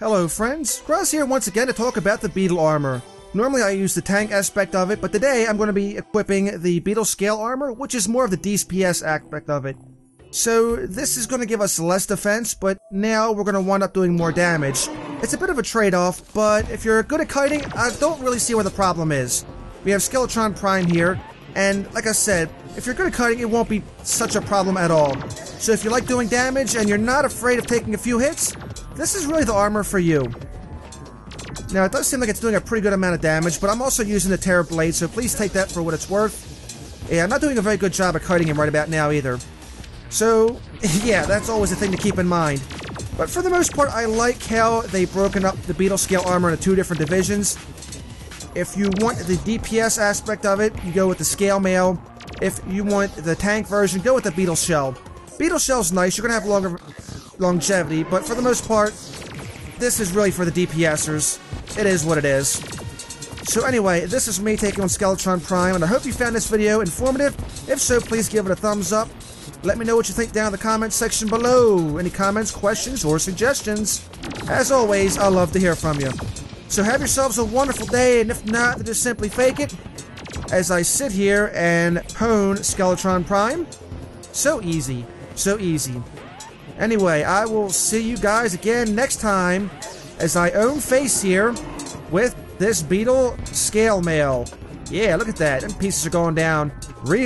Hello friends, Graz here once again to talk about the Beetle armor. Normally I use the tank aspect of it, but today I'm going to be equipping the Beetle scale armor, which is more of the DPS aspect of it. So this is going to give us less defense, but now we're going to wind up doing more damage. It's a bit of a trade-off, but if you're good at kiting, I don't really see where the problem is. We have Skeletron Prime here, and like I said, if you're good at kiting, it won't be such a problem at all. So if you like doing damage and you're not afraid of taking a few hits, this is really the armor for you. Now, it does seem like it's doing a pretty good amount of damage, but I'm also using the Terra Blade, so please take that for what it's worth. Yeah, I'm not doing a very good job of kiting him right about now either. So, yeah, that's always a thing to keep in mind. But for the most part, I like how they've broken up the Beetle Scale armor into two different divisions. If you want the DPS aspect of it, you go with the Scale Mail. If you want the tank version, go with the Beetle Shell. Beetle Shell's nice, you're gonna have longer longevity, but for the most part, this is really for the DPSers. It is what it is. So anyway, this is me taking on Skeletron Prime, and I hope you found this video informative. If so, please give it a thumbs up. Let me know what you think down in the comments section below. Any comments, questions, or suggestions. As always, I love to hear from you. So have yourselves a wonderful day, and if not, just simply fake it. As I sit here and hone Skeletron Prime. So easy. So easy. Anyway, I will see you guys again next time as I own face here with this Beetle Scale Mail. Yeah, look at that. Them pieces are going down real